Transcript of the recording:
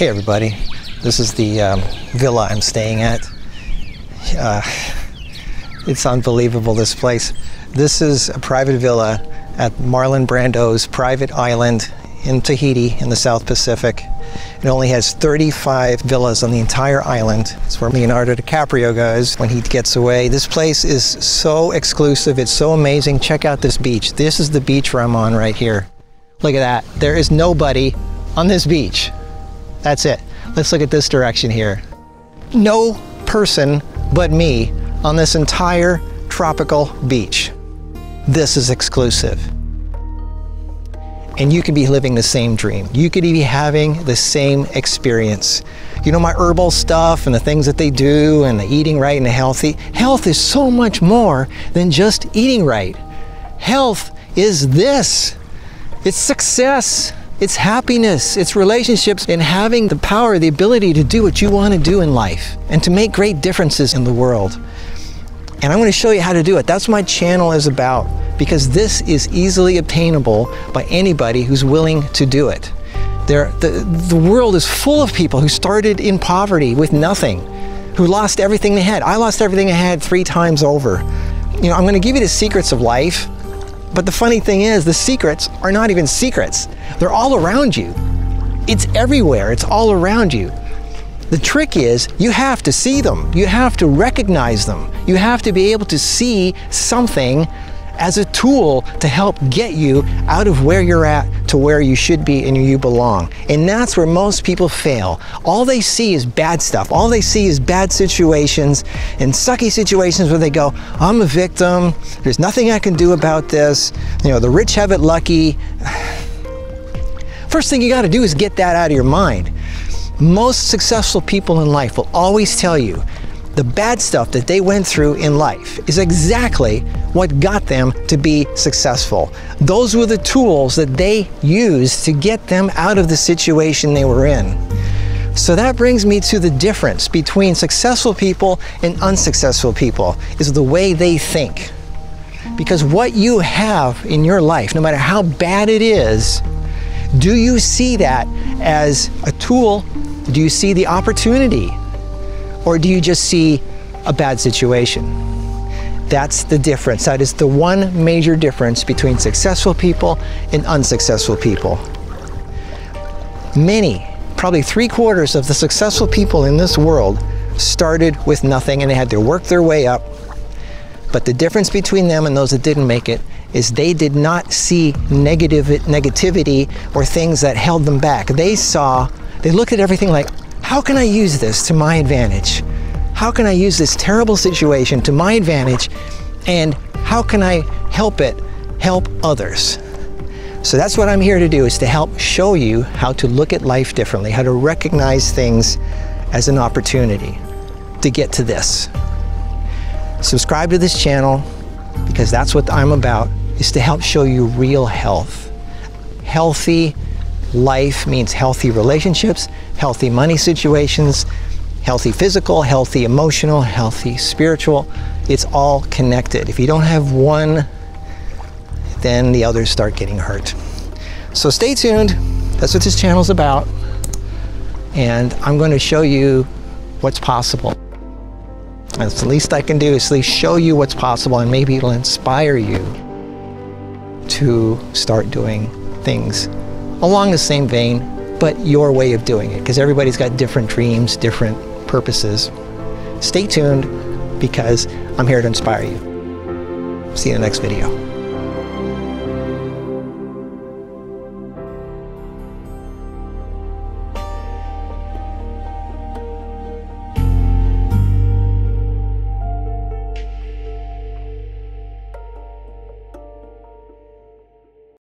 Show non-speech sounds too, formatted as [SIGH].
Hey everybody, this is the um, villa I'm staying at. Uh, it's unbelievable, this place. This is a private villa at Marlon Brando's private island in Tahiti in the South Pacific. It only has 35 villas on the entire island. It's where Leonardo DiCaprio goes when he gets away. This place is so exclusive, it's so amazing. Check out this beach. This is the beach where I'm on right here. Look at that. There is nobody on this beach. That's it. Let's look at this direction here. No person but me on this entire tropical beach. This is exclusive. And you could be living the same dream. You could be having the same experience. You know, my herbal stuff and the things that they do and the eating right and the healthy. Health is so much more than just eating right. Health is this. It's success. It's happiness, it's relationships, and having the power, the ability to do what you want to do in life and to make great differences in the world. And I'm going to show you how to do it. That's what my channel is about because this is easily obtainable by anybody who's willing to do it. There, the, the world is full of people who started in poverty with nothing, who lost everything they had. I lost everything I had three times over. You know, I'm going to give you the secrets of life but the funny thing is, the secrets are not even secrets. They're all around you. It's everywhere, it's all around you. The trick is you have to see them. You have to recognize them. You have to be able to see something as a tool to help get you out of where you're at to where you should be and you belong. And that's where most people fail. All they see is bad stuff. All they see is bad situations and sucky situations where they go, I'm a victim. There's nothing I can do about this. You know, the rich have it lucky. [SIGHS] First thing you got to do is get that out of your mind. Most successful people in life will always tell you the bad stuff that they went through in life is exactly what got them to be successful. Those were the tools that they used to get them out of the situation they were in. So that brings me to the difference between successful people and unsuccessful people is the way they think. Because what you have in your life, no matter how bad it is, do you see that as a tool? Do you see the opportunity? Or do you just see a bad situation? That's the difference. That is the one major difference between successful people and unsuccessful people. Many, probably three quarters of the successful people in this world started with nothing and they had to work their way up. But the difference between them and those that didn't make it is they did not see negative negativity or things that held them back. They saw, they looked at everything like, how can I use this to my advantage? How can I use this terrible situation to my advantage? And how can I help it help others? So that's what I'm here to do is to help show you how to look at life differently, how to recognize things as an opportunity to get to this. Subscribe to this channel because that's what I'm about is to help show you real health. Healthy life means healthy relationships, healthy money situations, healthy physical, healthy emotional, healthy spiritual. It's all connected. If you don't have one, then the others start getting hurt. So stay tuned. That's what this channel is about. And I'm going to show you what's possible. That's the least I can do is at least show you what's possible and maybe it'll inspire you to start doing things along the same vein but your way of doing it because everybody's got different dreams, different purposes. Stay tuned because I'm here to inspire you. See you in the next video.